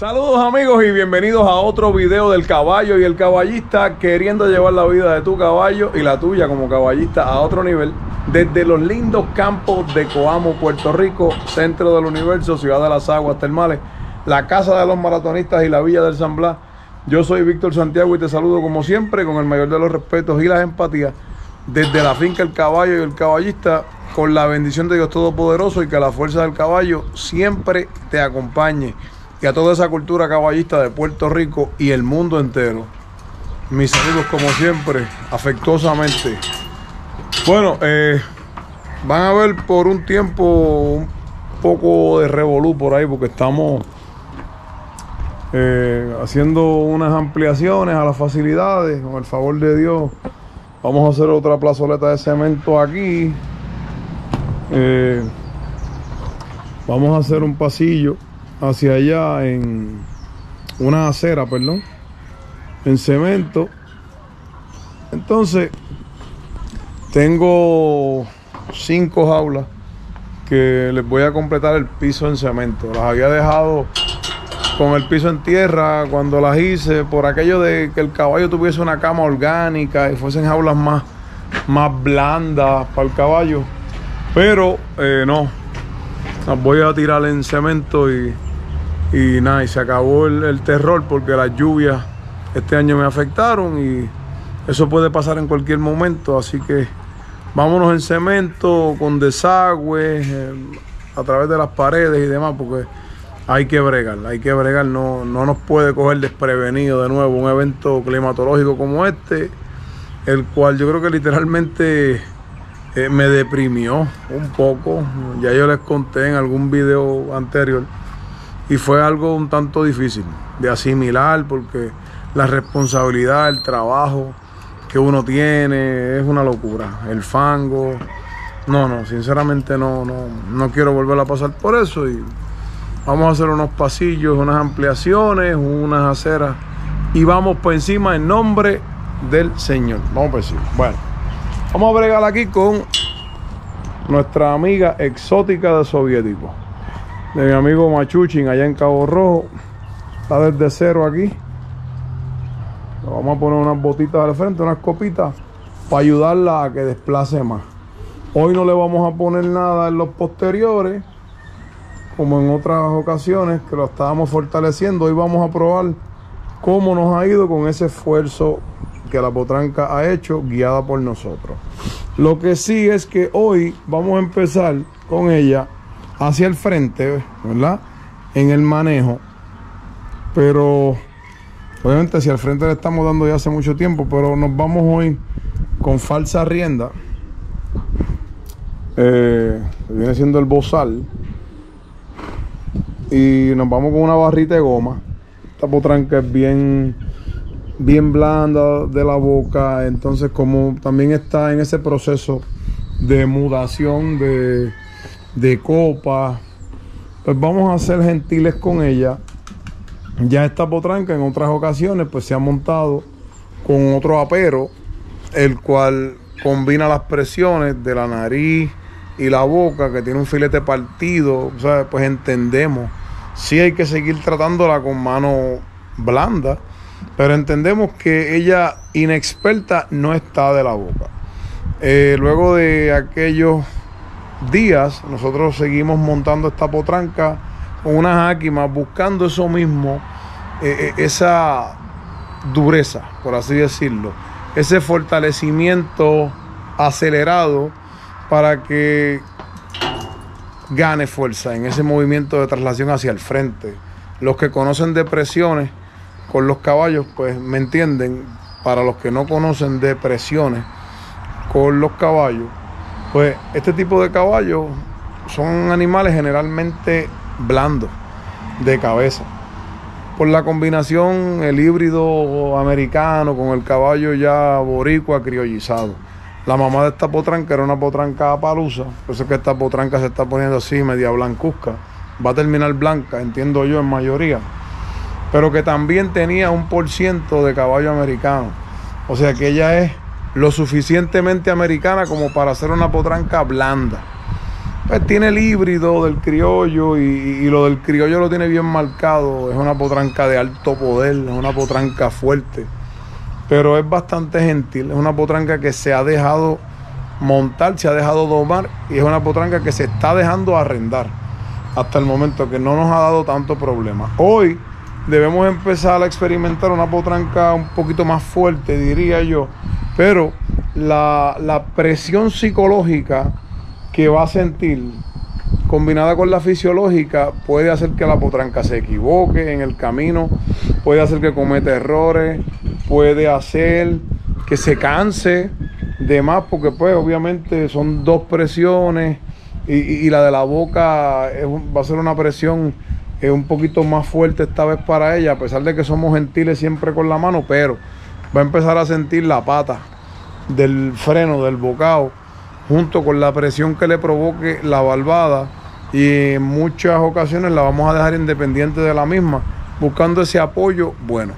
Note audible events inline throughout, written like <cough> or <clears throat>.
Saludos amigos y bienvenidos a otro video del caballo y el caballista queriendo llevar la vida de tu caballo y la tuya como caballista a otro nivel desde los lindos campos de Coamo, Puerto Rico, centro del universo, ciudad de las aguas termales, la casa de los maratonistas y la villa del San Blas. Yo soy Víctor Santiago y te saludo como siempre con el mayor de los respetos y las empatías desde la finca El Caballo y el Caballista con la bendición de Dios Todopoderoso y que la fuerza del caballo siempre te acompañe y a toda esa cultura caballista de Puerto Rico y el mundo entero. Mis amigos, como siempre, afectuosamente. Bueno, eh, van a ver por un tiempo un poco de revolú por ahí porque estamos eh, haciendo unas ampliaciones a las facilidades. Con el favor de Dios, vamos a hacer otra plazoleta de cemento aquí. Eh, vamos a hacer un pasillo hacia allá en una acera, perdón, en cemento. Entonces, tengo cinco jaulas que les voy a completar el piso en cemento. Las había dejado con el piso en tierra cuando las hice por aquello de que el caballo tuviese una cama orgánica y fuesen jaulas más, más blandas para el caballo. Pero eh, no, las voy a tirar en cemento y y nada, y se acabó el, terror porque las lluvias este año me afectaron y eso puede pasar en cualquier momento. Así que vámonos en cemento, con desagüe, eh, a través de las paredes y demás, porque hay que bregar, hay que bregar. No, no nos puede coger desprevenido de nuevo un evento climatológico como este, el cual yo creo que literalmente eh, me deprimió un poco. Ya yo les conté en algún video anterior y fue algo un tanto difícil de asimilar porque la responsabilidad, el trabajo que uno tiene es una locura. El fango. No, no, sinceramente no, no, no quiero volver a pasar por eso y vamos a hacer unos pasillos, unas ampliaciones, unas aceras y vamos por encima en nombre del Señor. Vamos por encima. Bueno, vamos a bregar aquí con nuestra amiga exótica de soviético de mi amigo Machuchin allá en Cabo Rojo. Está desde cero aquí. Le vamos a poner unas botitas al frente, unas copitas, para ayudarla a que desplace más. Hoy no le vamos a poner nada en los posteriores, como en otras ocasiones que lo estábamos fortaleciendo. Hoy vamos a probar cómo nos ha ido con ese esfuerzo que la potranca ha hecho, guiada por nosotros. Lo que sí es que hoy vamos a empezar con ella hacia el frente, ¿verdad? En el manejo. Pero obviamente hacia el frente le estamos dando ya hace mucho tiempo, pero nos vamos hoy con falsa rienda. Eh, viene siendo el bozal. Y nos vamos con una barrita de goma. Esta potranca es bien, bien blanda de la boca. Entonces, como también está en ese proceso de mudación de de copa. Pues vamos a ser gentiles con ella. Ya esta potranca en otras ocasiones pues se ha montado con otro apero, el cual combina las presiones de la nariz y la boca, que tiene un filete partido, pues entendemos. Sí hay que seguir tratándola con mano blanda, pero entendemos que ella inexperta no está de la boca. Eh, luego de aquellos días nosotros seguimos montando esta potranca con unas áquimas buscando eso mismo, eh, eh, esa dureza, por así decirlo, ese fortalecimiento acelerado para que gane fuerza en ese movimiento de traslación hacia el frente. Los que conocen depresiones con los caballos, pues me entienden. Para los que no conocen depresiones con los caballos, pues este tipo de caballos son animales generalmente blandos de cabeza. Por la combinación, el híbrido americano con el caballo ya boricua criollizado. La mamá de esta potranca era una potranca palusa, por eso es que esta potranca se está poniendo así, media blancuzca. Va a terminar blanca, entiendo yo, en mayoría. Pero que también tenía un por ciento de caballo americano. O sea que ella es lo suficientemente americana como para hacer una potranca blanda. Pues tiene el híbrido del criollo y, lo del criollo lo tiene bien marcado. Es una potranca de alto poder, es una potranca fuerte, pero es bastante gentil. Es una potranca que se ha dejado montar, se ha dejado domar y es una potranca que se está dejando arrendar hasta el momento que no nos ha dado tanto problema. Hoy debemos empezar a experimentar una potranca un poquito más fuerte, diría yo, pero la, la presión psicológica que va a sentir combinada con la fisiológica puede hacer que la potranca se equivoque en el camino, puede hacer que cometa errores, puede hacer que se canse de más, porque pues obviamente son dos presiones y, la de la boca va a ser una presión eh, un poquito más fuerte esta vez para ella, a pesar de que somos gentiles siempre con la mano, pero va a empezar a sentir la pata del freno, del bocado junto con la presión que le provoque la valvada y en muchas ocasiones la vamos a dejar independiente de la misma, buscando ese apoyo bueno.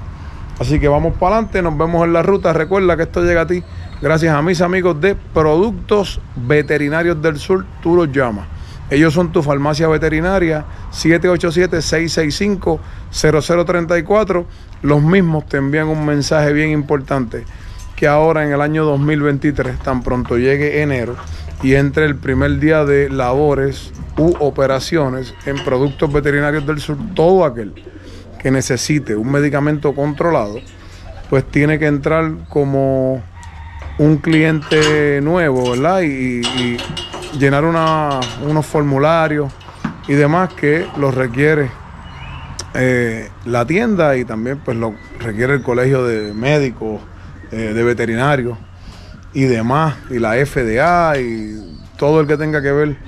Así que vamos para adelante, nos vemos en la ruta. Recuerda que esto llega a ti gracias a mis amigos de Productos Veterinarios del Sur, tú los llamas. Ellos son tu farmacia veterinaria 787-665-0034. Los mismos te envían un mensaje bien importante que ahora en el año 2023, tan pronto llegue enero y entre el primer día de labores u operaciones en productos veterinarios del sur, todo aquel que necesite un medicamento controlado, pues tiene que entrar como un cliente nuevo, ¿verdad? Y, llenar unos formularios y demás que los requiere eh, la tienda y también pues lo requiere el colegio de médicos eh, de veterinarios y demás, y la FDA y todo el que tenga que ver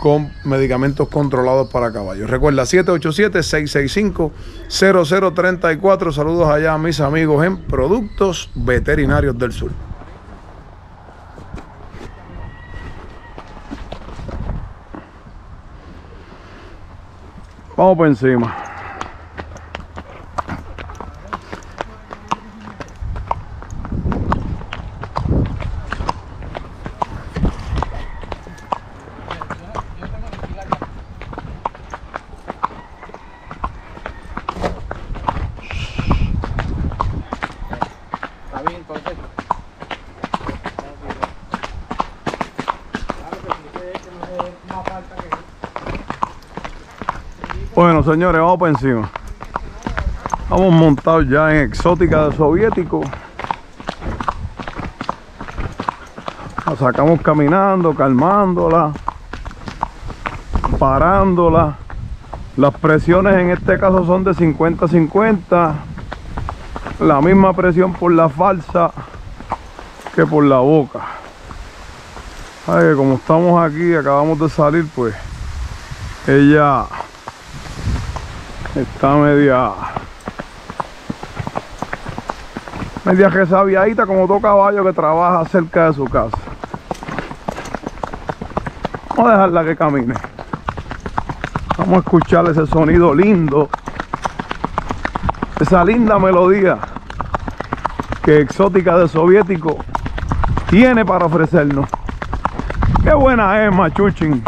con medicamentos controlados para caballos. Recuerda 787-665-0034. Saludos allá a mis amigos en Productos Veterinarios del Sur. Vamos por encima. Bueno, señores, vamos para encima. Vamos montados ya en exótica de soviético. La sacamos caminando, calmándola, parándola. Las presiones en este caso son de 50-50. La misma presión por la falsa que por la boca. Ay, como estamos aquí, acabamos de salir, pues ella Está media... Media resabiadita como todo caballo que trabaja cerca de su casa. Vamos a dejarla que camine. Vamos a escuchar ese sonido lindo. Esa linda melodía que Exótica de Soviético tiene para ofrecernos. Qué buena es, Machuchin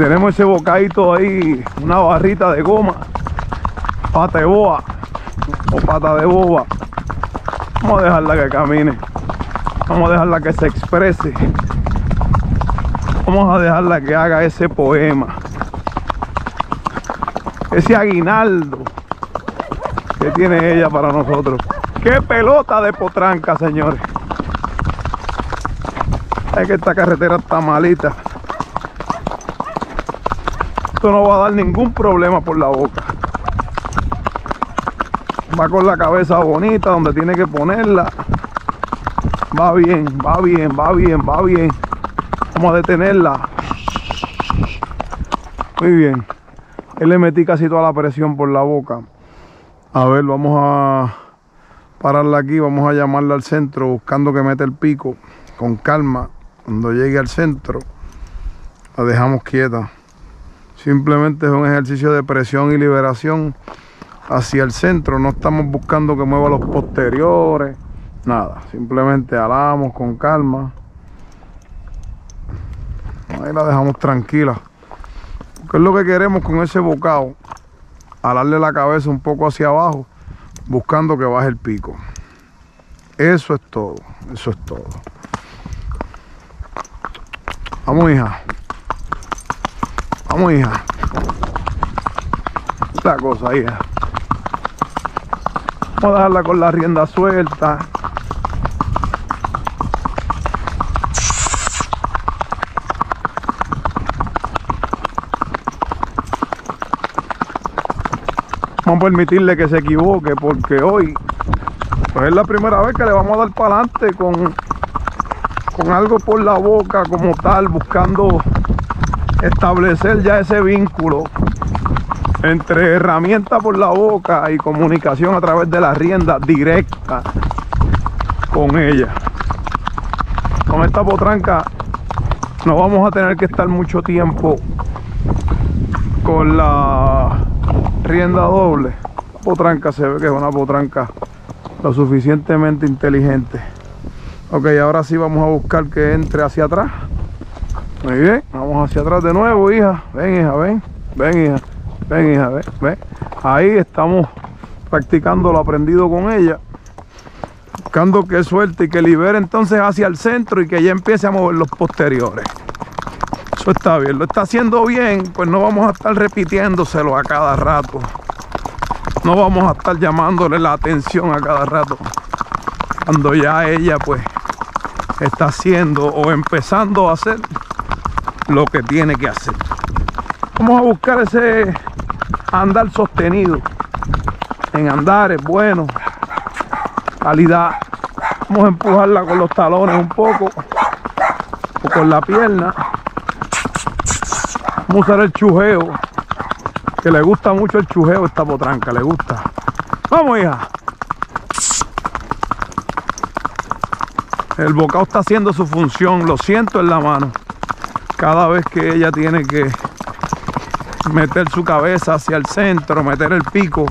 tenemos ese bocadito ahí, una barrita de goma, pata de boa o pata de boba. Vamos a dejarla que camine. Vamos a dejarla que se exprese. Vamos a dejarla que haga ese poema. Ese aguinaldo que tiene ella para nosotros. ¡Qué pelota de potranca, señores! Es que esta carretera está malita. Esto no va a dar ningún problema por la boca. Va con la cabeza bonita donde tiene que ponerla. Va bien, va bien, va bien, va bien. Vamos a detenerla. Muy bien. Él le metí casi toda la presión por la boca. A ver, vamos a pararla aquí. Vamos a llamarla al centro buscando que mete el pico con calma. Cuando llegue al centro, la dejamos quieta. Simplemente es un ejercicio de presión y liberación hacia el centro. No estamos buscando que mueva los posteriores. Nada. Simplemente alamos con calma. Ahí la dejamos tranquila. ¿Qué es lo que queremos con ese bocado? Alarle la cabeza un poco hacia abajo, buscando que baje el pico. Eso es todo, eso es todo. Vamos, hija. Vamos, hija. La cosa, hija. Vamos a dejarla con la rienda suelta. Vamos a permitirle que se equivoque porque hoy pues es la primera vez que le vamos a dar para adelante con, con algo por la boca como tal, buscando establecer ya ese vínculo entre herramienta por la boca y comunicación a través de la rienda directa con ella. Con esta potranca no vamos a tener que estar mucho tiempo con la rienda doble. La potranca se ve que es una potranca lo suficientemente inteligente. Ok, ahora sí vamos a buscar que entre hacia atrás. Muy bien, vamos hacia atrás de nuevo, hija. Ven, hija, ven. Ven, hija. Ven, hija, ven, ven. Ahí estamos practicando lo aprendido con ella. Buscando que suelte y que libere entonces hacia el centro y que ella empiece a mover los posteriores. Eso está bien. Lo está haciendo bien, pues no vamos a estar repitiéndoselo a cada rato. No vamos a estar llamándole la atención a cada rato. Cuando ya ella pues está haciendo o empezando a hacer lo que tiene que hacer. Vamos a buscar ese andar sostenido. En andares buenos. Calidad. Vamos a empujarla con los talones un poco. O con la pierna. Vamos a usar el chujeo. Que le gusta mucho el chujeo esta potranca. Le gusta. Vamos, hija. El bocado está haciendo su función. Lo siento en la mano cada vez que ella tiene que meter su cabeza hacia el centro, meter el pico,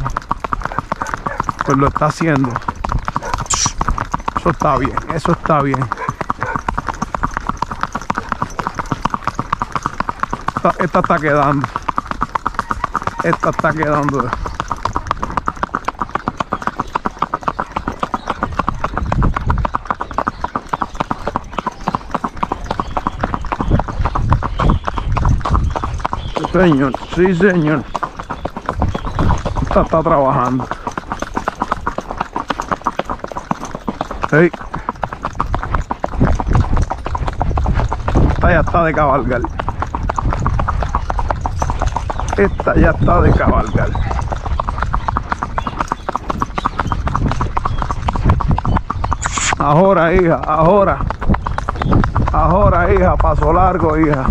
pues lo está haciendo. Eso está bien, eso está bien. Esta, está quedando. Esta está quedando. Señor, sí señor. Esta está trabajando. Hey. Esta ya está de cabalgar. Esta ya está de cabalgar. Ahora, hija, ahora. Ahora, hija, paso largo, hija.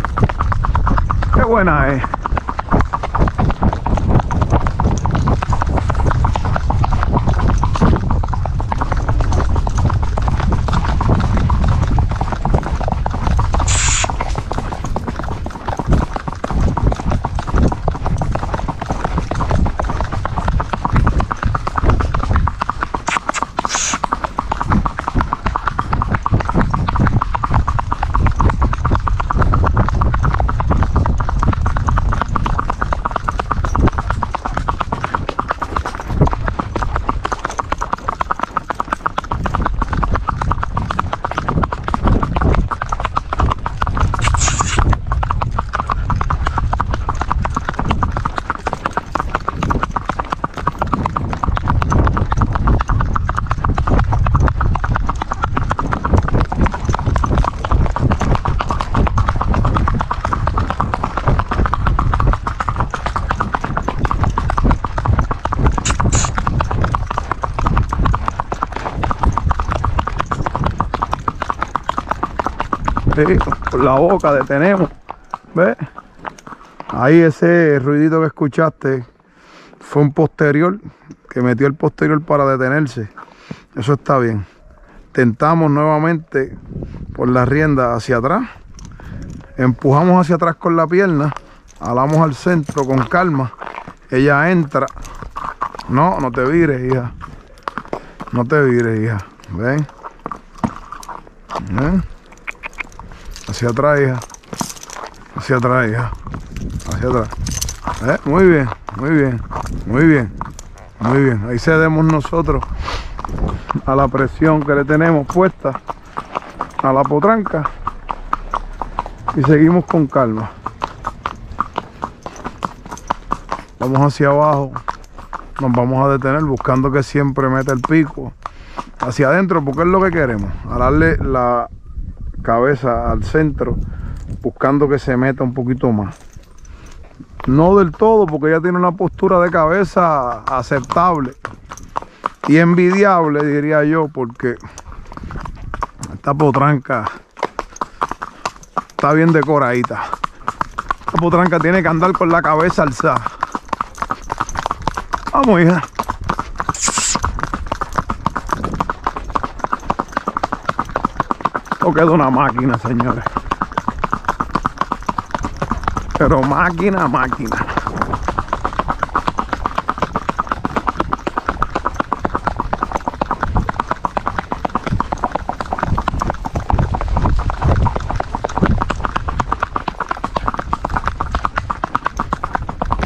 Qué buena es. por la boca detenemos. ¿Ves? Ahí ese ruidito que escuchaste fue un posterior que metió el posterior para detenerse. Eso está bien. Tentamos nuevamente por la rienda hacia atrás. Empujamos hacia atrás con la pierna. Alamos al centro con calma. Ella entra. No, no te vires, hija. No te vires, hija. Ven. Ven hacia atrás, hija. Hacia atrás, hija. Hacia atrás. Eh, Muy bien, muy bien, muy bien, muy bien. Ahí cedemos nosotros a la presión que le tenemos puesta a la potranca y seguimos con calma. Vamos hacia abajo, nos vamos a detener buscando que siempre meta el pico hacia adentro porque es lo que queremos, a darle la cabeza al centro buscando que se meta un poquito más. No del todo porque ella tiene una postura de cabeza aceptable y envidiable diría yo porque esta potranca está bien decoradita. Esta potranca tiene que andar con la cabeza alzada. Vamos, hija. Queda una máquina, señores. Pero máquina, máquina.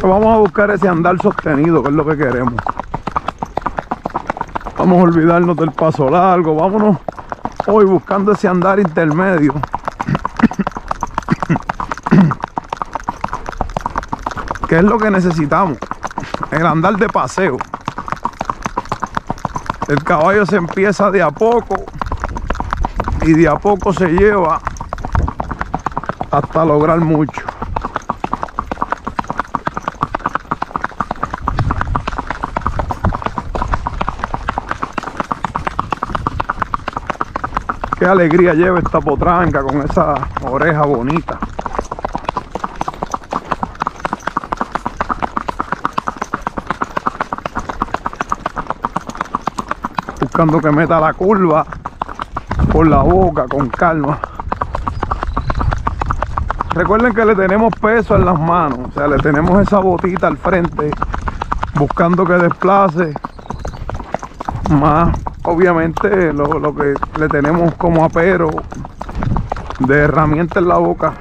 Vamos a buscar ese andar sostenido, que es lo que queremos. Vamos a olvidarnos del paso largo, vámonos hoy buscando ese andar intermedio. que es lo que necesitamos? El andar de paseo. El caballo se empieza de a poco y de a poco se lleva hasta lograr mucho. Alegría lleva esta potranca con esa oreja bonita. Buscando que meta la curva por la boca con calma. Recuerden que le tenemos peso en las manos, o sea, le tenemos esa botita al frente, buscando que desplace más obviamente lo, lo, que le tenemos como apero de herramienta en la boca.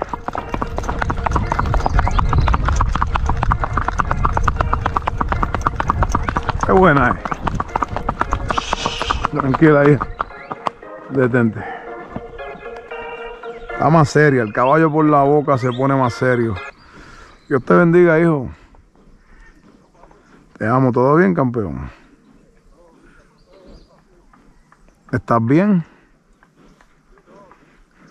Qué buena es tranquila ahí. Detente. Está más seria el caballo por la boca se pone más serio. Dios te bendiga hijo. Te amo. Todo bien campeón ¿Estás bien?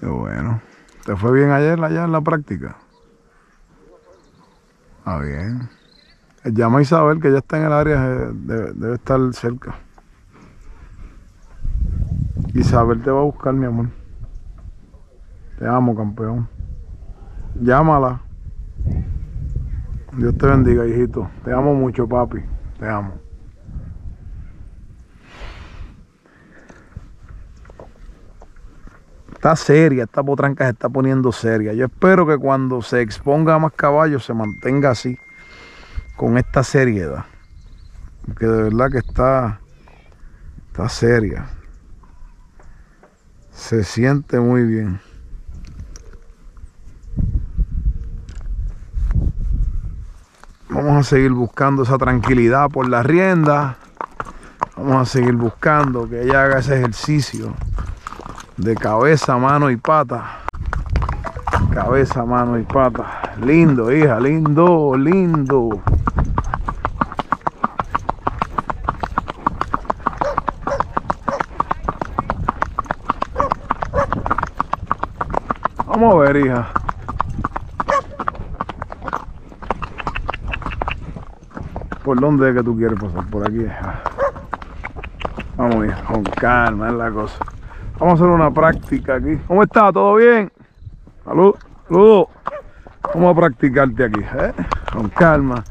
Qué bueno. ¿Te fue bien ayer allá en la práctica? Ah, bien. Llama a Isabel que ya está en el área, debe, estar cerca. Isabel te va a buscar, mi amor. Te amo, campeón. Llámala. Dios te bendiga, hijito. Te amo mucho, papi. Te amo. Está seria, esta potranca se está poniendo seria. Yo espero que cuando se exponga a más caballos se mantenga así, con esta seriedad. Porque de verdad que está, está seria. Se siente muy bien. Vamos a seguir buscando esa tranquilidad por la rienda. Vamos a seguir buscando que ella haga ese ejercicio de cabeza, mano y pata. Cabeza, mano y pata. Lindo, hija, lindo, lindo. Vamos a ver, hija. ¿Por dónde es que tú quieres pasar? Por aquí. Vamos, hija, con calma es la cosa. Vamos a hacer una práctica aquí. ¿Cómo está? ¿Todo bien? Salud, saludos. Vamos a practicarte aquí, ¿eh? Con calma.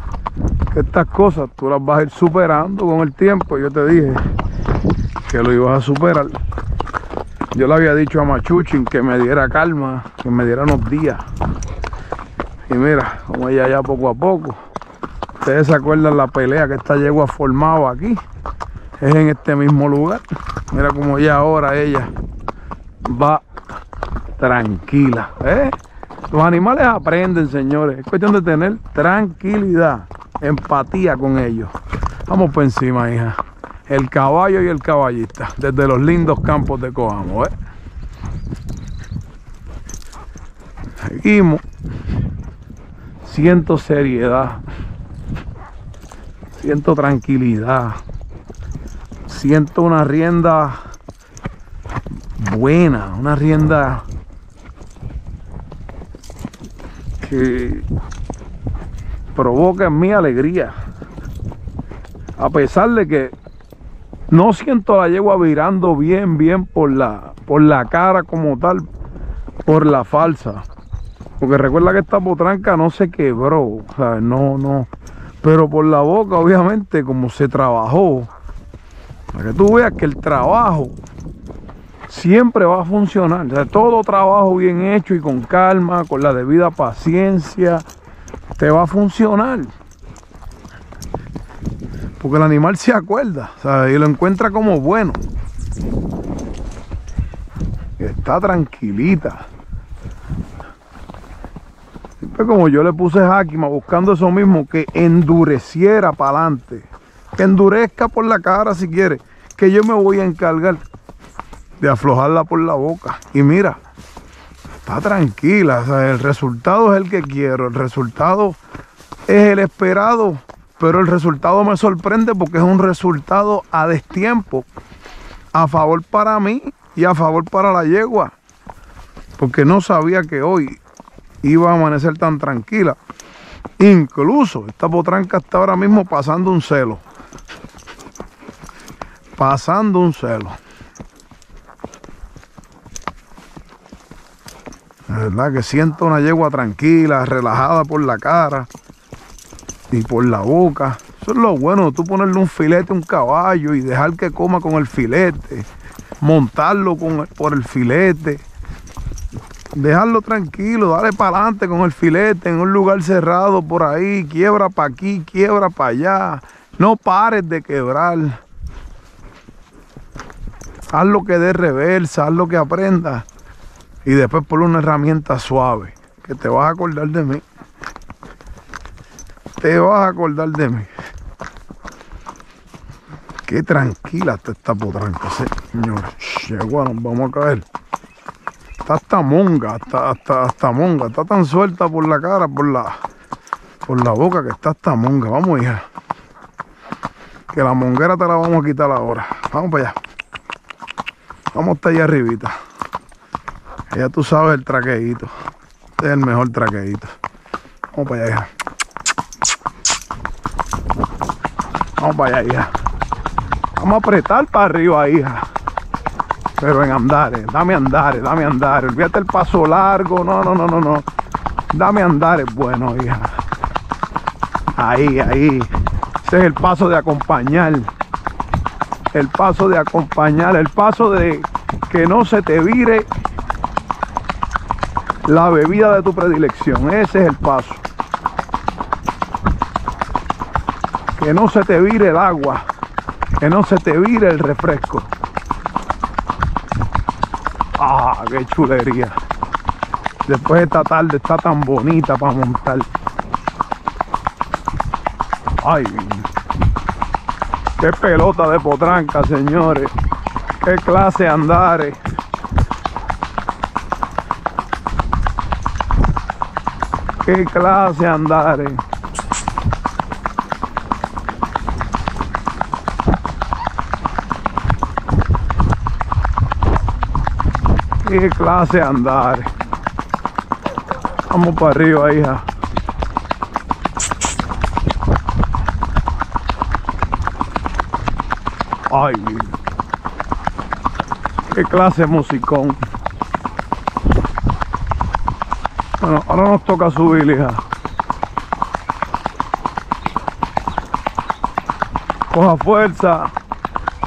Que estas cosas tú las vas a ir superando con el tiempo. Yo te dije que lo ibas a superar. Yo le había dicho a Machuchin que me diera calma, que me diera unos días. Y mira, como ella ya poco a poco. Ustedes se acuerdan la pelea que esta yegua formado aquí. Es en este mismo lugar. Mira como ya ahora ella va tranquila. ¿eh? Los animales aprenden, señores. Es cuestión de tener tranquilidad, empatía con ellos. Vamos por encima, hija. El caballo y el caballista, desde los lindos campos de Coamo, ¿eh? Seguimos. Siento seriedad. Siento tranquilidad. Siento una rienda buena, una rienda que provoca en mí alegría. A pesar de que no siento la yegua virando bien, bien por la, por la cara como tal, por la falsa. Porque recuerda que esta potranca no se quebró, no, no. Pero por la boca, obviamente, como se trabajó, para que tú veas que el trabajo siempre va a funcionar. Todo trabajo bien hecho y con calma, con la debida paciencia, te va a funcionar. Porque el animal se acuerda y lo encuentra como bueno. Está tranquilita. Siempre como yo le puse Hakima buscando eso mismo, que endureciera para adelante. Endurezca por la cara si quiere. Que yo me voy a encargar de aflojarla por la boca. Y mira, está tranquila. el resultado es el que quiero. El resultado es el esperado. Pero el resultado me sorprende porque es un resultado a destiempo. A favor para mí y a favor para la yegua. Porque no sabía que hoy iba a amanecer tan tranquila. Incluso esta potranca está ahora mismo pasando un celo. Pasando un celo. La verdad que siento una yegua tranquila, relajada por la cara y por la boca. Eso es lo bueno, tú ponerle un filete a un caballo y dejar que coma con el filete, montarlo con, por el filete, dejarlo tranquilo, darle para adelante con el filete en un lugar cerrado por ahí, quiebra para aquí, quiebra para allá. No pares de quebrar. Haz lo que dé reversa, haz lo que aprenda y después por una herramienta suave que te vas a acordar de mí. Te vas a acordar de mí. Qué tranquila está esta potranca, señores. Bueno, vamos a caer. Está hasta monga, hasta monga. Está tan suelta por la cara, por la, por la boca que está hasta monga. Vamos, hija. Que la monguera te la vamos a quitar ahora. Vamos para allá. Vamos hasta allá arribita. Ya tú sabes el traqueíto. Este es el mejor traqueíto. Vamos para allá, hija. Vamos para allá, hija. Vamos a apretar para arriba, hija. Pero en andares, dame andares, dame andares. Olvídate el paso largo. No, no, no, no, no. Dame andares bueno, hija. Ahí, ahí. Ese es el paso de acompañar. El paso de acompañar. El paso de que no se te vire la bebida de tu predilección. Ese es el paso. Que no se te vire el agua. Que no se te vire el refresco. Ah, qué chulería. Después de esta tarde está tan bonita para montar. Ay, qué pelota de potranca, señores. Qué clase andares. qué clase andare. Qué clase andare. Vamos para arriba, hija. Ay, qué clase musicón. Bueno, ahora nos toca subir, hija. Coja fuerza.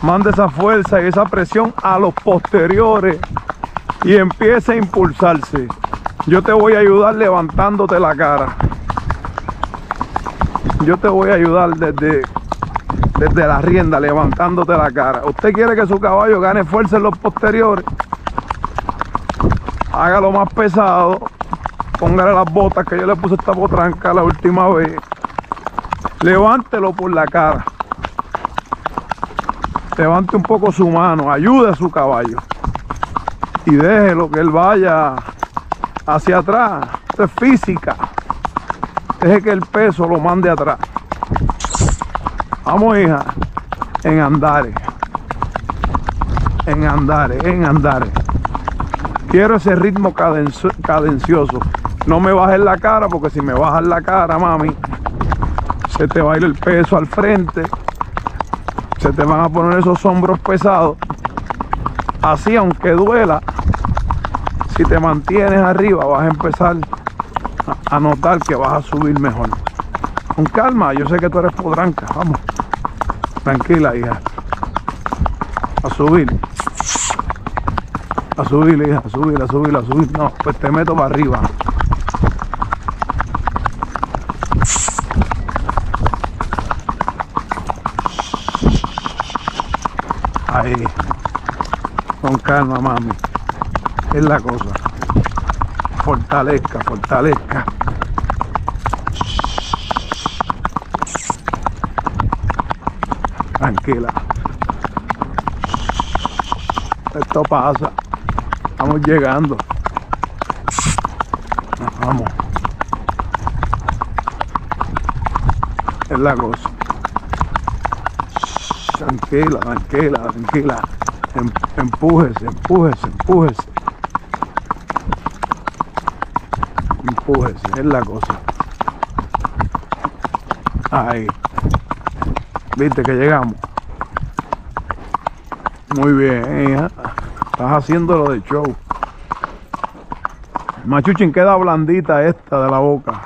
Mande esa fuerza y esa presión a los posteriores. Y empiece a impulsarse. Yo te voy a ayudar levantándote la cara. Yo te voy a ayudar desde, desde la rienda, levantándote la cara. ¿Usted quiere que su caballo gane fuerza en los posteriores? Hágalo más pesado póngale las botas que yo le puse esta potranca la última vez. Levántelo por la cara. Levante un poco su mano, ayude a su caballo. Y déjelo que él vaya hacia atrás. Esto es física. Deje que el peso lo mande atrás. Vamos, hija. En andares. En andares, en andares. Quiero ese ritmo cadencioso. No me bajes la cara porque si me bajas la cara, mami, se te va a ir el peso al frente. Se te van a poner esos hombros pesados. Así, aunque duela, si te mantienes arriba, vas a empezar a notar que vas a subir mejor. Con calma, yo sé que tú eres podranca. Vamos. Tranquila, hija. A subir. A subir, hija, a subir, a subir, a subir. No, pues te meto para arriba. Ahí. Con calma, mami. Es la cosa. Fortalezca, fortalezca. Tranquila. Esto pasa. Estamos llegando. vamos. Es la cosa. Tranquila, tranquila, tranquila. Em, empújese, empújese, empújese. Empújese, es la cosa. Ahí. Viste que llegamos. Muy bien, hija. Estás haciendo lo de show. Machuchin queda blandita esta de la boca.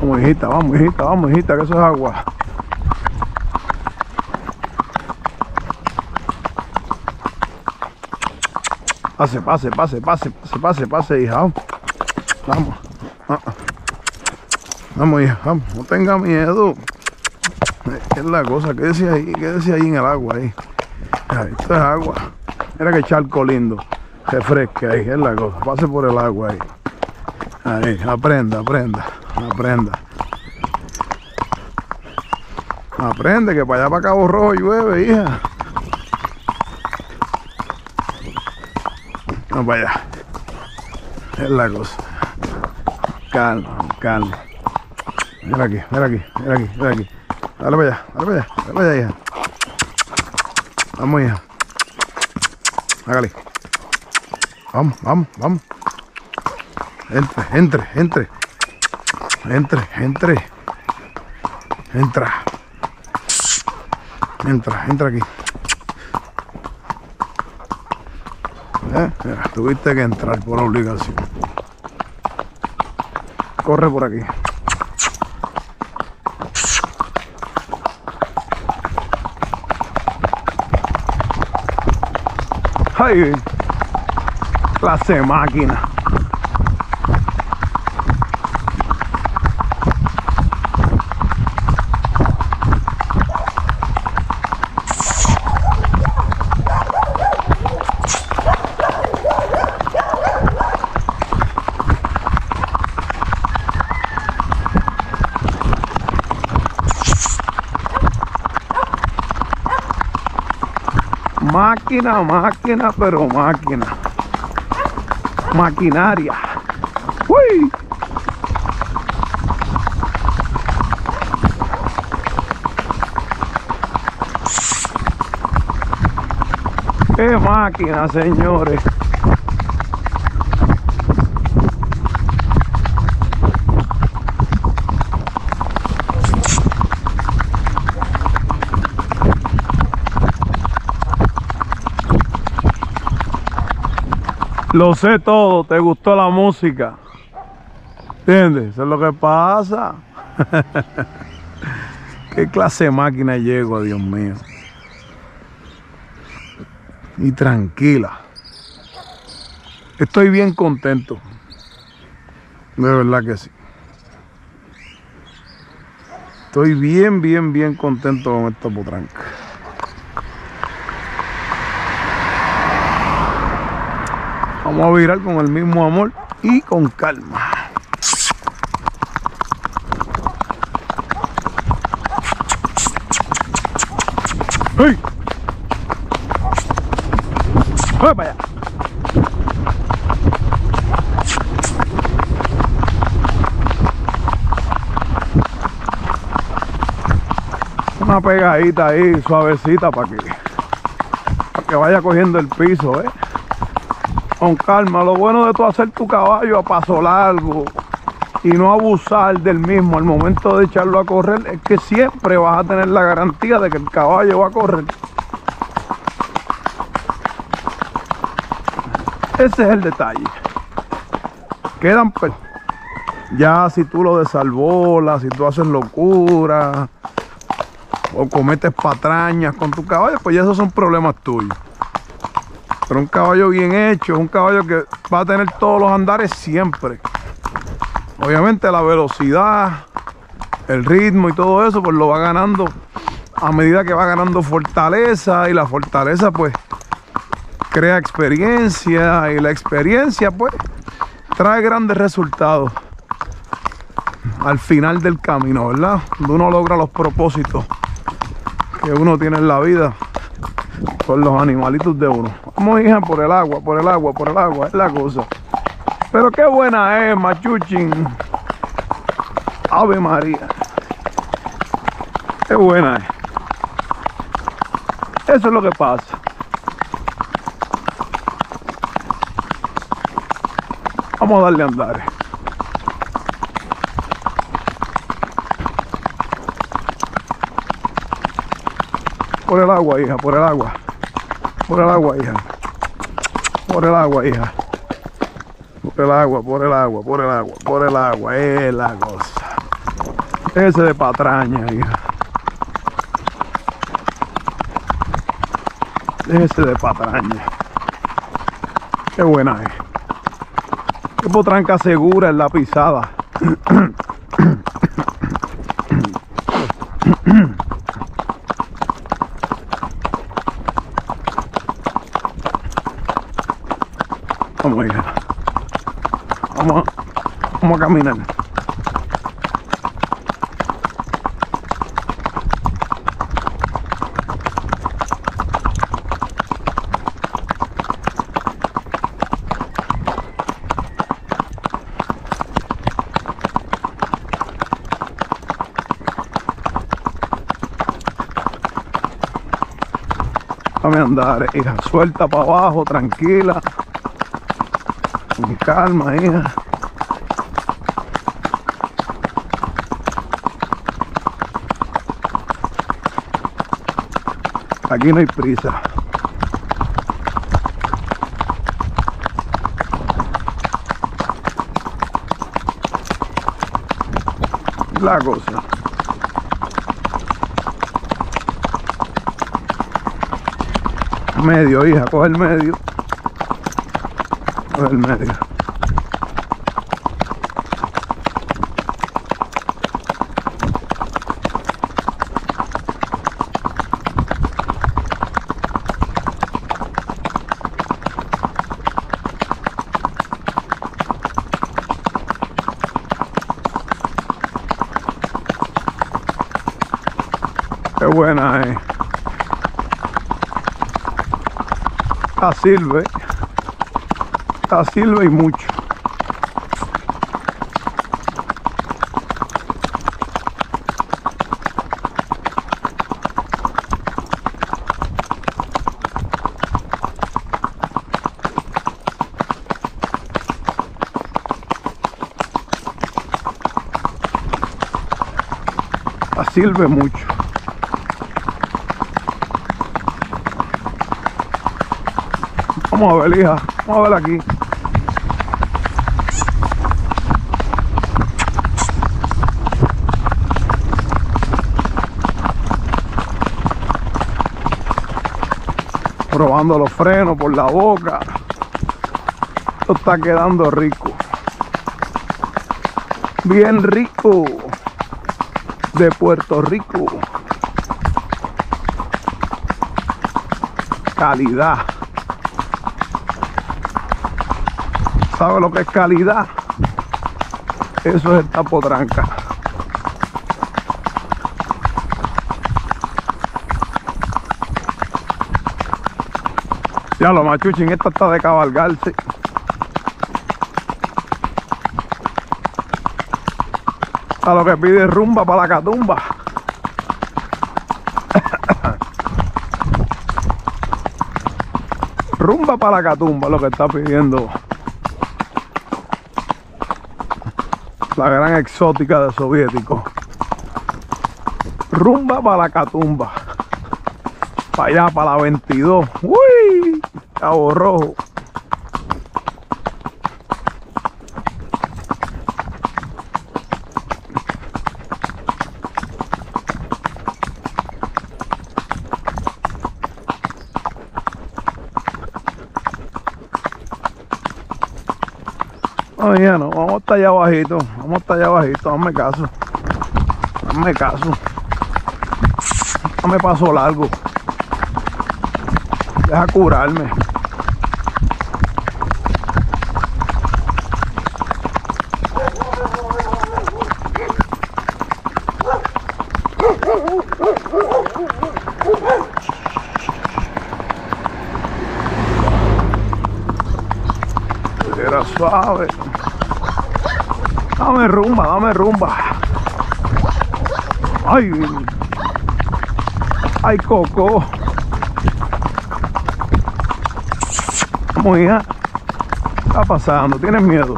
Vamos, hijita, vamos, hijita, vamos, hijita, que eso es agua. Pase, pase, pase, pase, pase, pase, pase, hija. Vamos. Vamos, hija, vamos. No tenga miedo. Es la cosa. Quédese ahí, quédese ahí en el agua ahí. Esto es agua. Mira que charco lindo. Refresque ahí, es la cosa. Pase por el agua ahí. Ahí, aprenda, aprenda, aprenda. Aprende que para allá para Cabo Rojo llueve, hija. Vamos para allá. Es la cosa. Calma, calma. Mira aquí, mira aquí, mira aquí, mira aquí. Dale para allá, dale para allá, dale para allá, hija. Vamos, hija. Hágale. Vamos, vamos, vamos. Entre, entre, entre. Entre, entre. Entra. Entra, entra aquí. ¿Eh? tuviste que entrar por obligación. Corre por aquí. Ay, clase máquina. Máquina, máquina, pero máquina. Maquinaria. ¡Uy! ¡Qué máquina, señores! Lo sé todo, te gustó la música. ¿Entiendes? Eso es lo que pasa. <laughs> ¿Qué clase de máquina llego, Dios mío? Y tranquila. Estoy bien contento. De verdad que sí. Estoy bien, bien, bien contento con esta potranca. Vamos a virar con el mismo amor y con calma. ¡Hey! ¡Voy para allá! Una pegadita ahí, suavecita para que, para que vaya cogiendo el piso, ¿eh? Con calma. Lo bueno de tú hacer tu caballo a paso largo y no abusar del mismo al momento de echarlo a correr es que siempre vas a tener la garantía de que el caballo va a correr. Ese es el detalle. Quedan pues, ya si tú lo desalbolas, si tú haces locura o cometes patrañas con tu caballo, pues ya esos son problemas tuyos. Pero un caballo bien hecho, un caballo que va a tener todos los andares siempre. Obviamente la velocidad, el ritmo y todo eso, pues lo va ganando a medida que va ganando fortaleza y la fortaleza pues crea experiencia y la experiencia pues trae grandes resultados al final del camino, ¿verdad? Cuando uno logra los propósitos que uno tiene en la vida con los animalitos de uno. Vamos, hija, por el agua, por el agua, por el agua, es la cosa. Pero qué buena es, machuchin. Ave María. Qué buena es. Eso es lo que pasa. Vamos a darle a andar. Por el agua, hija, por el agua. Por el agua, hija. Por el agua, hija. Por el agua, por el agua, por el agua, por el agua. Es la cosa. Ese de patraña, hija. Ese de patraña. Qué buena es. Qué potranca segura en la pisada. <clears throat> Vamos, hija. Vamos, a- vamos a caminar. Dame andar, hija. Suelta para abajo, tranquila. Con calma, hija. Aquí no hay prisa. La cosa. Medio, hija, coge el medio. Coge el medio. Buena es. La sirve. La sirve y mucho. La sirve mucho. Vamos a ver, hija. Vamos a ver aquí. Probando los frenos por la boca. Esto está quedando rico. Bien rico. De Puerto Rico. Calidad. Sabe lo que es calidad. Eso es esta potranca. Ya lo machuchen, esta está de cabalgarse. A lo que pide rumba para la catumba. rumba para la catumba, lo que está pidiendo la gran exótica de soviético. Rumba para la catumba. Para allá, para la 22. ¡Uy! Cabo Rojo. Oye, no, vamos allá abajito, vamos hasta allá abajito, dame caso. Dame caso. Dame paso largo. Deja curarme. Era suave. Dame rumba, dame rumba. Ay, ay, coco. Bien. ¿Qué está pasando? ¿Tienes miedo?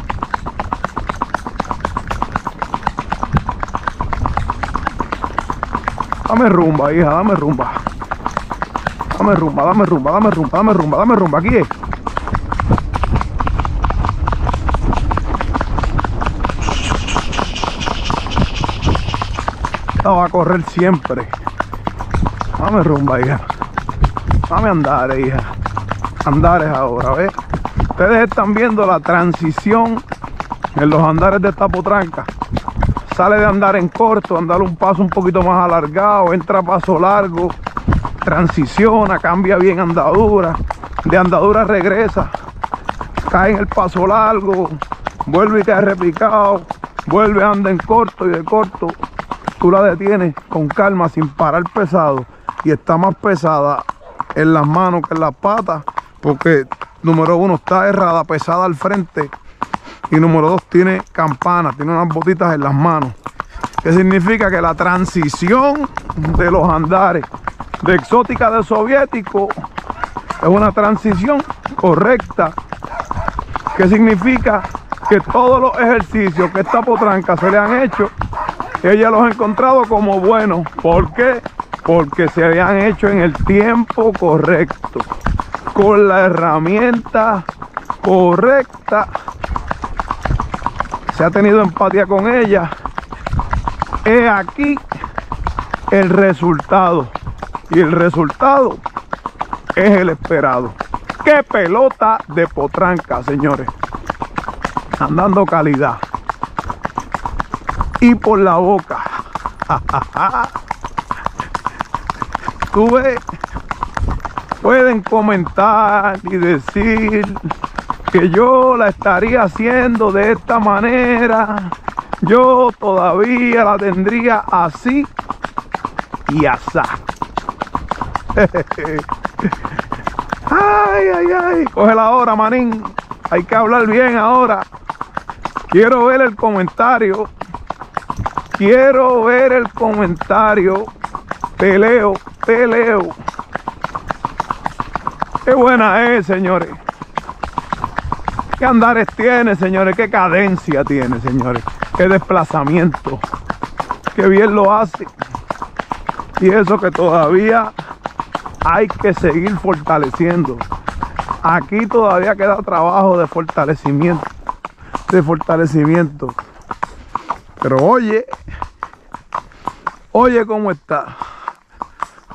Dame rumba, hija, dame rumba. Dame rumba, dame rumba, dame rumba, dame rumba, dame rumba. Aquí es. Esta va a correr siempre. Dame rumba, hija. Dame andar, hija. Andares ahora, ¿ves? Ustedes están viendo la transición en los andares de esta potranca. Sale de andar en corto, andar un paso un poquito más alargado, entra paso largo, transiciona, cambia bien andadura, de andadura regresa, cae en el paso largo, vuelve y cae repicado, vuelve, anda en corto y de corto la detienes con calma sin parar pesado y está más pesada en las manos que en las patas porque número uno está errada, pesada al frente y número dos tiene campana, tiene unas botitas en las manos. Que significa que la transición de los andares de exótica de soviético es una transición correcta. Que significa que todos los ejercicios que esta potranca se le han hecho ella los ha encontrado como buenos. ¿Por qué? Porque se habían hecho en el tiempo correcto, con la herramienta correcta. Se ha tenido empatía con ella. He aquí el resultado. Y el resultado es el esperado. ¡Qué pelota de potranca, señores! Andando calidad y por la boca. <laughs> Tú ves, pueden comentar y decir que yo la estaría haciendo de esta manera. Yo todavía la tendría así y así. <laughs> ay, ay, ay. Coge la hora, manín. Hay que hablar bien ahora. Quiero ver el comentario Quiero ver el comentario. Peleo, peleo. Qué buena es, señores. Qué andares tiene, señores. Qué cadencia tiene, señores. Qué desplazamiento. Qué bien lo hace. Y eso que todavía hay que seguir fortaleciendo. Aquí todavía queda trabajo de fortalecimiento. De fortalecimiento. Pero oye, oye cómo está.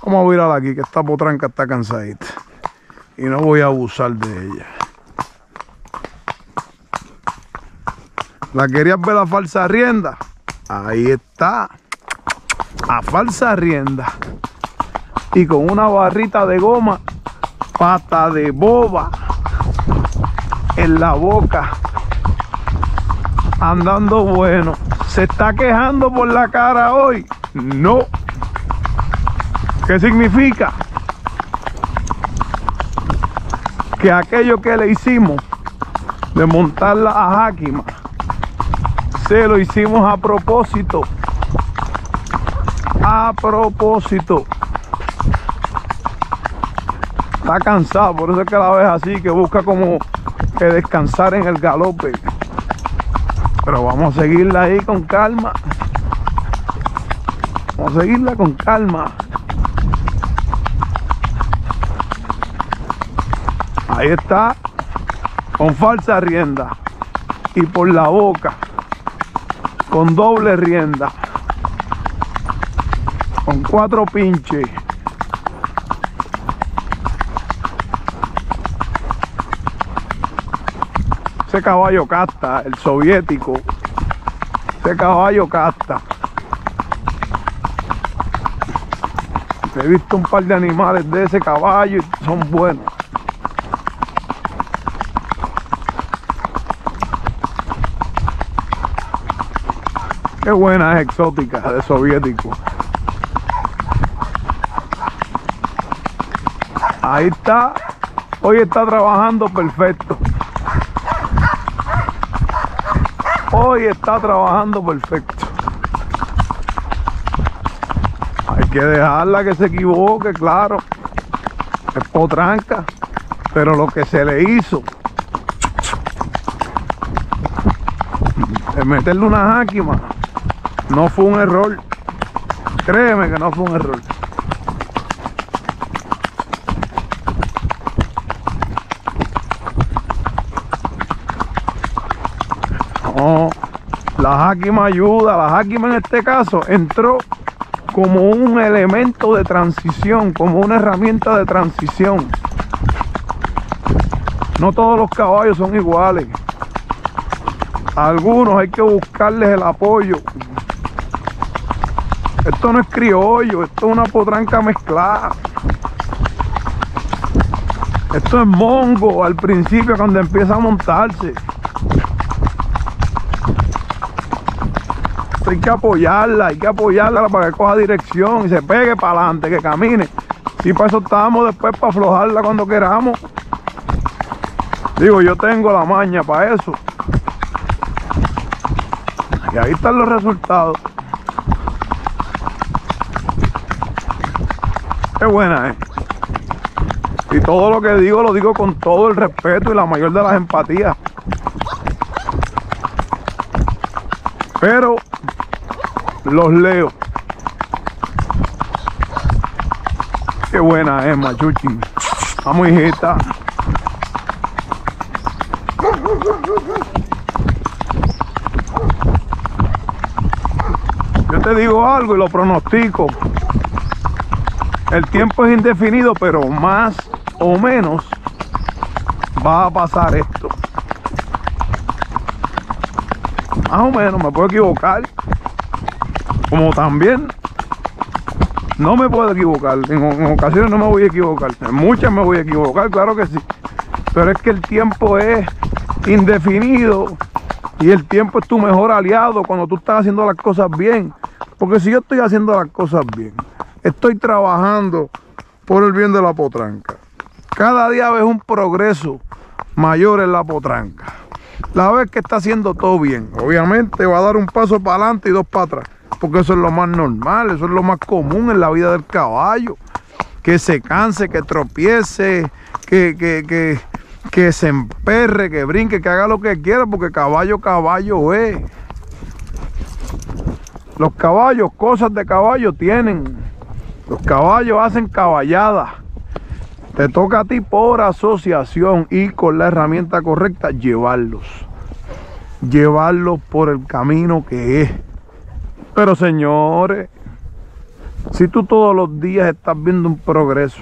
Vamos a mirar aquí, que esta potranca está cansadita. Y no voy a abusar de ella. ¿La querías ver a falsa rienda? Ahí está. A falsa rienda. Y con una barrita de goma, pata de boba en la boca andando bueno. ¿Se está quejando por la cara hoy? No. ¿Qué significa? Que aquello que le hicimos de montarla a Hakima se lo hicimos a propósito. A propósito. Está cansado, por eso es que la ves así, que busca como que descansar en el galope. Pero vamos a seguirla ahí con calma. Vamos a seguirla con calma. Ahí está, con falsa rienda y por la boca, con doble rienda, con cuatro pinches. Ese caballo casta, el soviético. Ese caballo casta. He visto un par de animales de ese caballo y son buenos. Qué buena es exótica de soviético. Ahí está. Hoy está trabajando perfecto. Hoy está trabajando perfecto. Hay que dejarla que se equivoque, claro. Es potranca. Pero lo que se le hizo es meterle una jáquima. No fue un error. Créeme que no fue un error. No, la Hakima ayuda. La Hakima en este caso entró como un elemento de transición, como una herramienta de transición. No todos los caballos son iguales. algunos hay que buscarles el apoyo. Esto no es criollo, esto es una potranca mezclada. Esto es mongo al principio cuando empieza a montarse. Hay que apoyarla, hay que apoyarla para que coja dirección y se pegue para adelante, que camine. Y para eso estamos después para aflojarla cuando queramos. Digo, yo tengo la maña para eso. Y ahí están los resultados. Qué buena, ¿eh? Y todo lo que digo lo digo con todo el respeto y la mayor de las empatías. Pero los leo. Qué buena es, machuchi. Vamos, hijita. Yo te digo algo y lo pronostico. El tiempo es indefinido, pero más o menos va a pasar esto. Más o menos, me puedo equivocar como también no me puedo equivocar. En, ocasiones no me voy a equivocar. En muchas me voy a equivocar, claro que sí. Pero es que el tiempo es indefinido y el tiempo es tu mejor aliado cuando tú estás haciendo las cosas bien. Porque si yo estoy haciendo las cosas bien, estoy trabajando por el bien de la potranca. Cada día ves un progreso mayor en la potranca. La vez que está haciendo todo bien, obviamente va a dar un paso para adelante y dos para atrás porque eso es lo más normal, eso es lo más común en la vida del caballo. Que se canse, que tropiece, que, que, que, se emperre, que brinque, que haga lo que quiera, porque caballo, caballo es. Los caballos, cosas de caballo tienen. Los caballos hacen caballadas. Te toca a ti por asociación y con la herramienta correcta llevarlos. Llevarlos por el camino que es. Pero señores, si tú todos los días estás viendo un progreso,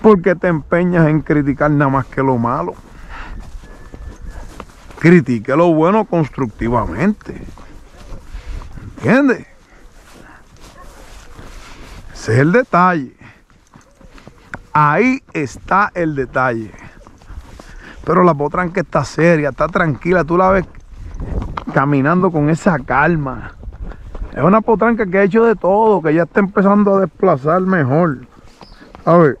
¿por qué te empeñas en criticar nada más que lo malo? Critique lo bueno constructivamente. ¿Entiendes? Ese es el detalle. Ahí está el detalle. Pero la potranca está seria, está tranquila. Tú la ves caminando con esa calma. Es una potranca que ha hecho de todo, que ya está empezando a desplazar mejor. A ver,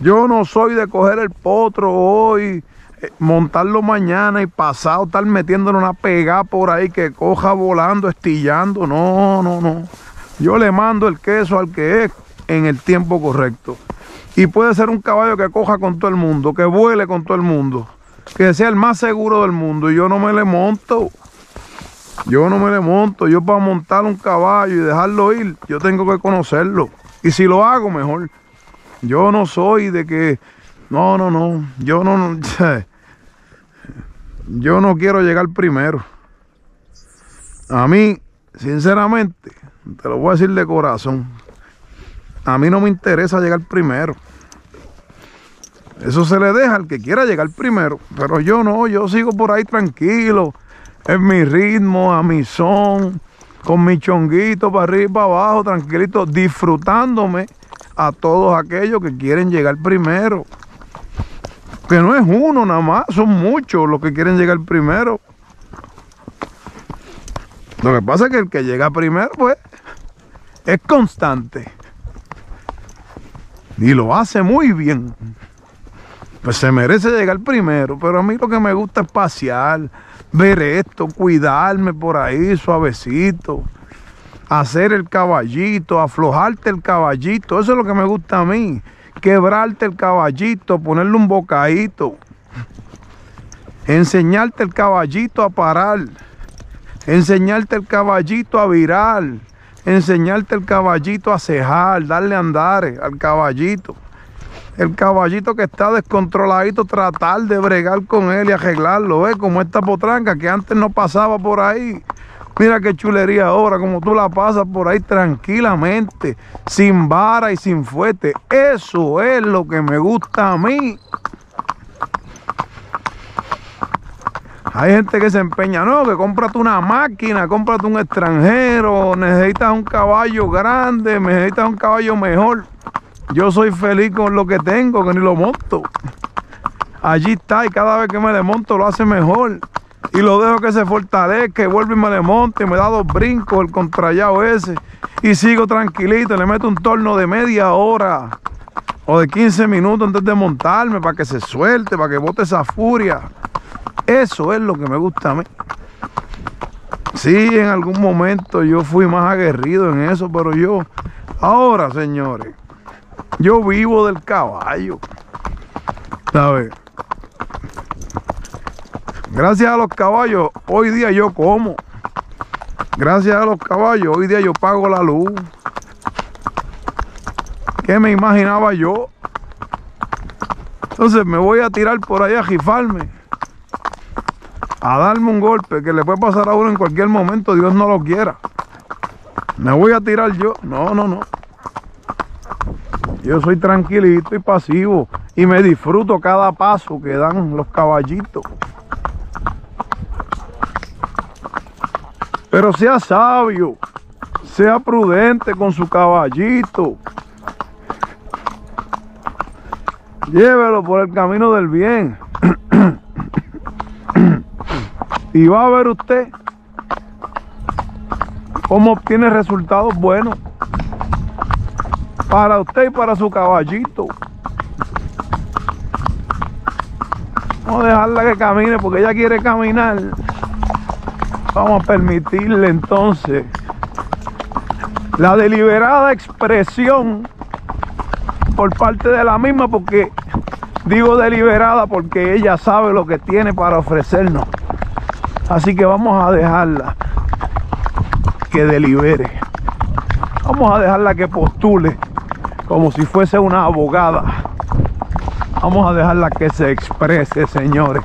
yo no soy de coger el potro hoy, eh, montarlo mañana y pasado, estar metiéndole una pegada por ahí que coja volando, estillando. No, no, no. Yo le mando el queso al que es en el tiempo correcto. Y puede ser un caballo que coja con todo el mundo, que vuele con todo el mundo, que sea el más seguro del mundo. Y yo no me le monto. Yo no me le monto. Yo para montar un caballo y dejarlo ir, yo tengo que conocerlo. Y si lo hago, mejor. Yo no soy de que... No, no, no. Yo no... <laughs> Yo no quiero llegar primero. A mí, sinceramente, te lo voy a decir de corazón. A mí no me interesa llegar primero. Eso se le deja al que quiera llegar primero. Pero yo no, yo sigo por ahí tranquilo, en mi ritmo, a mi son, con mi chonguito para arriba y para abajo, tranquilito, disfrutándome a todos aquellos que quieren llegar primero. Que no es uno nada más, son muchos los que quieren llegar primero. Lo que pasa es que el que llega primero, pues, es constante y lo hace muy bien. Pues se merece llegar primero, pero a mí lo que me gusta es pasear, ver esto, cuidarme por ahí suavecito, hacer el caballito, aflojarte el caballito, eso es lo que me gusta a mí, quebrarte el caballito, ponerle un bocadito, enseñarte el caballito a parar, enseñarte el caballito a virar, enseñarte el caballito a cejar, darle andares al caballito. El caballito que está descontroladito, tratar de bregar con él y arreglarlo, ¿ves? Como esta potranca que antes no pasaba por ahí. Mira qué chulería ahora, como tú la pasas por ahí tranquilamente, sin vara y sin fuete. Eso es lo que me gusta a mí. Hay gente que se empeña, no, que cómprate una máquina, cómprate un extranjero, necesitas un caballo grande, necesitas un caballo mejor. Yo soy feliz con lo que tengo, que ni lo monto. Allí está y cada vez que me le monto lo hace mejor. Y lo dejo que se fortalezca, que vuelve y me le monte, y me da dos brincos el contrallado ese. Y sigo tranquilito, le meto un torno de media hora o de 15 minutos antes de montarme para que se suelte, para que bote esa furia. Eso es lo que me gusta a mí. Sí, en algún momento yo fui más aguerrido en eso, pero yo, ahora señores, yo vivo del caballo. ¿Sabes? Gracias a los caballos, hoy día yo como. Gracias a los caballos, hoy día yo pago la luz. ¿Qué me imaginaba yo? Entonces me voy a tirar por ahí a jifarme a darme un golpe que le puede pasar a uno en cualquier momento, Dios no lo quiera. Me voy a tirar yo. No, no, no. Yo soy tranquilito y pasivo y me disfruto cada paso que dan los caballitos. Pero sea sabio, sea prudente con su caballito. Llévelo por el camino del bien. Y va a ver usted cómo obtiene resultados buenos para usted y para su caballito. Vamos a dejarla que camine porque ella quiere caminar. Vamos a permitirle entonces la deliberada expresión por parte de la misma porque digo deliberada porque ella sabe lo que tiene para ofrecernos. Así que vamos a dejarla que delibere. Vamos a dejarla que postule como si fuese una abogada. Vamos a dejarla que se exprese, señores.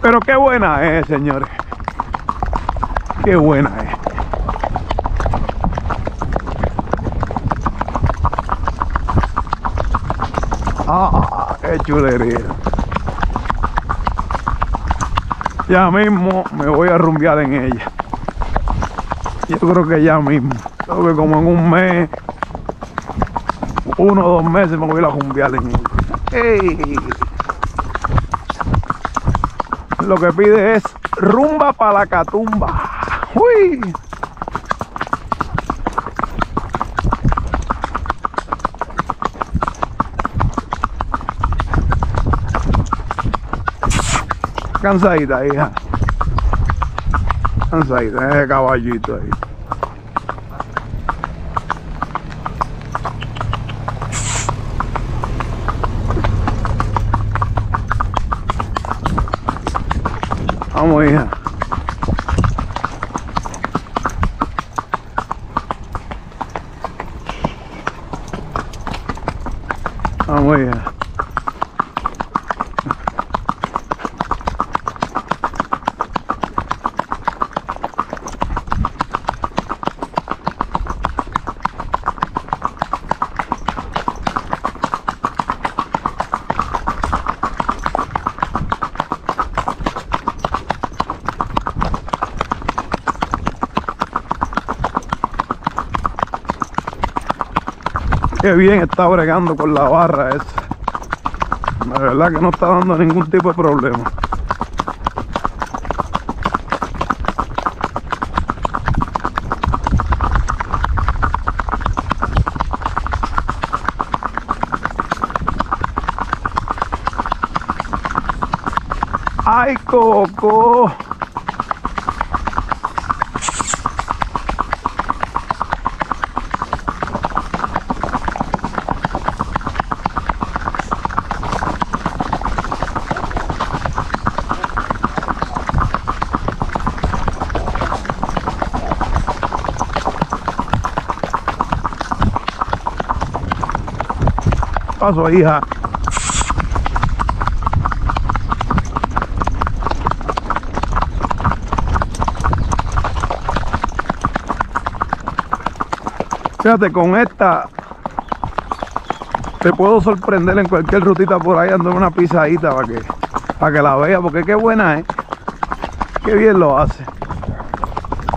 Pero qué buena es, señores. Qué buena es. Ah, qué chulería. Ya mismo me voy a rumbear en ella. Yo creo que ya mismo. Creo que como en un mes, uno o dos meses me voy a rumbear en ella. Lo que pide es rumba para la catumba. ¡Uy! Cansadita, hija. Cansadita, ese caballito ahí. Vamos, hija. Vamos, hija. Qué bien está bregando con la barra esa. La verdad que no está dando ningún tipo de problema. ¡Ay, Coco! Paso, hija. Fíjate, con esta te puedo sorprender en cualquier rutita por ahí dando una pisadita para que, para que la vea, porque qué buena es. Qué bien lo hace.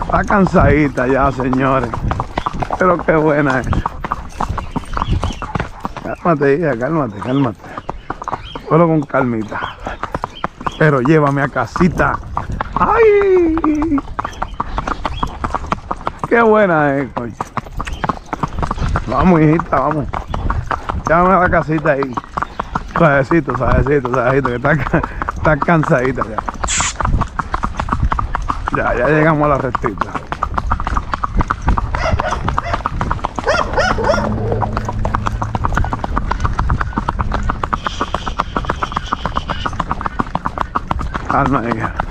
Está cansadita ya, señores. Pero qué buena es. Cálmate, hija, cálmate, cálmate. Solo con calmita. Pero llévame a casita. ¡Ay! Qué buena es, coño. Vamos, hijita, vamos. Llévame a la casita ahí. Suavecito, suavecito, suavecito, que está, está cansadita ya. Ya, ya llegamos a la restita. Calma, hija.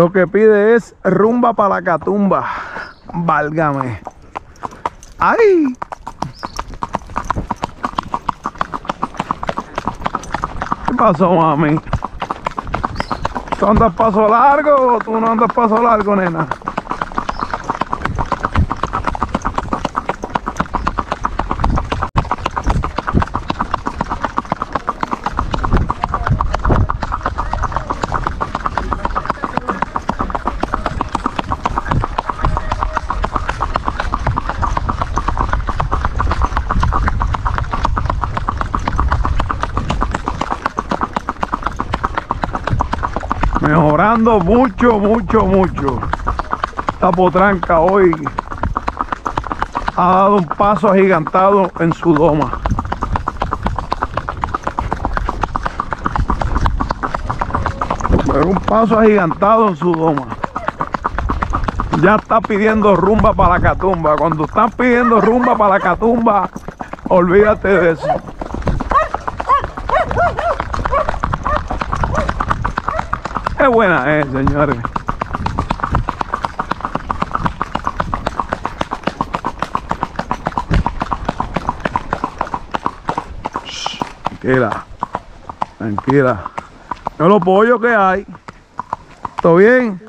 Lo que pide es rumba para la catumba. Válgame. ¡Ay! ¿Qué pasó, mami? ¿Tú andas paso largo o tú no andas paso largo, nena? Mucho, mucho, mucho. Esta potranca hoy ha dado un paso agigantado en su doma. Un paso agigantado en su doma. Ya está pidiendo rumba para la catumba. Cuando están pidiendo rumba para la catumba, olvídate de eso. Buena es, señores. Tranquila. Tranquila. No los pollos que hay. ¿Todo bien?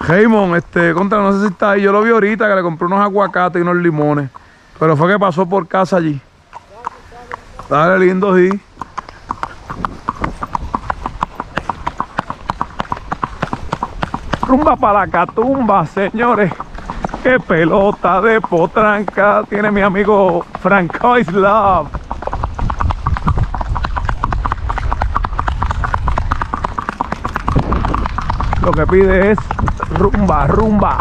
Raymond, este, contra, no sé si está ahí. Yo lo vi ahorita que le compré unos aguacates y unos limones. Pero fue que pasó por casa allí. Dale, lindo, sí. Rumba para la catumba, señores. Qué pelota de potranca tiene mi amigo Franco Love. Lo que pide es rumba, rumba.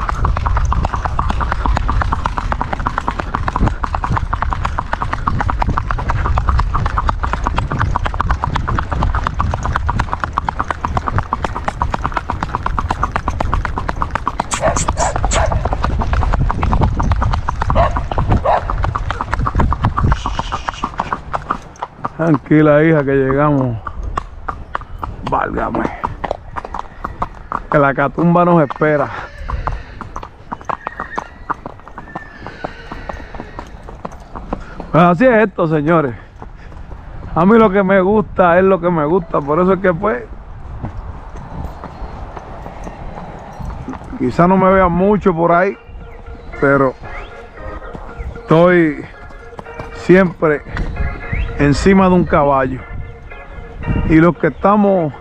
Tranquila hija que llegamos. Válgame. Que la catumba nos espera. Pues así es esto, señores. A mí lo que me gusta es lo que me gusta. Por eso es que pues... Quizá no me vean mucho por ahí. Pero... Estoy siempre encima de un caballo. Y los que estamos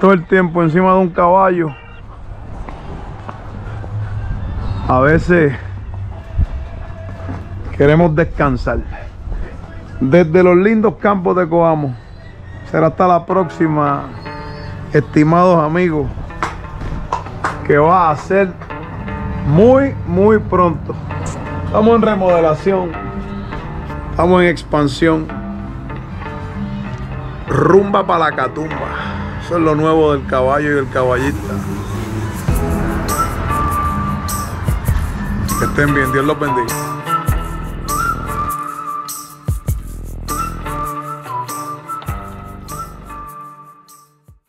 todo el tiempo encima de un caballo, a veces queremos descansar. Desde los lindos campos de Coamo. Será hasta la próxima, estimados amigos, que va a ser muy, muy pronto. Estamos en remodelación, estamos en expansión. Rumba para la catumba. Eso es lo nuevo del caballo y del caballista. Que estén bien, Dios los bendiga.